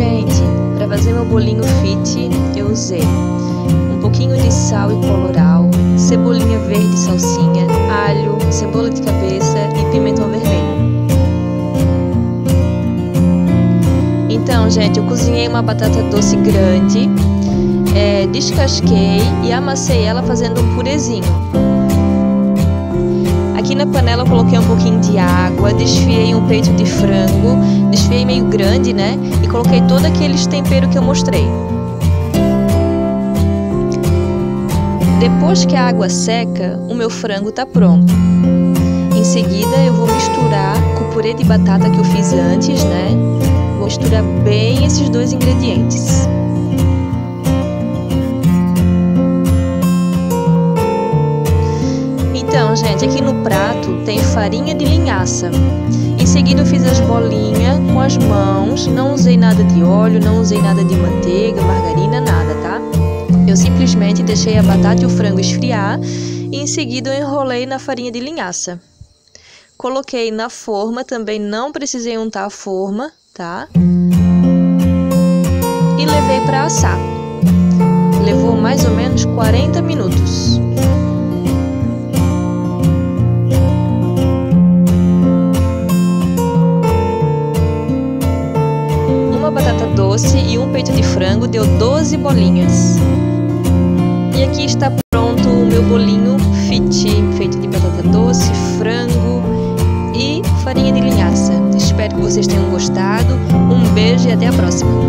Gente, para fazer meu bolinho fit, eu usei um pouquinho de sal e coloral, cebolinha verde e salsinha, alho, cebola de cabeça e pimentão vermelho. Então, gente, eu cozinhei uma batata doce grande, é, descasquei e amassei ela fazendo um purezinho. Aqui na panela eu coloquei um pouquinho de água, desfiei um peito de frango grande, né? E coloquei todos aqueles temperos que eu mostrei. Depois que a água seca, o meu frango está pronto. Em seguida, eu vou misturar com o purê de batata que eu fiz antes, né? Vou misturar bem esses dois ingredientes. Então, gente, aqui no prato tem farinha de linhaça. Em seguida, eu fiz as bolinhas com as mãos, não usei nada de óleo, não usei nada de manteiga, margarina, nada, tá? Eu simplesmente deixei a batata e o frango esfriar e em seguida eu enrolei na farinha de linhaça. Coloquei na forma, também não precisei untar a forma, tá? E levei para assar. Levou mais ou menos 40 minutos. Uma batata doce e um peito de frango deu 12 bolinhas. E aqui está pronto o meu bolinho fit, feito de batata doce, frango e farinha de linhaça. Espero que vocês tenham gostado. Um beijo e até a próxima!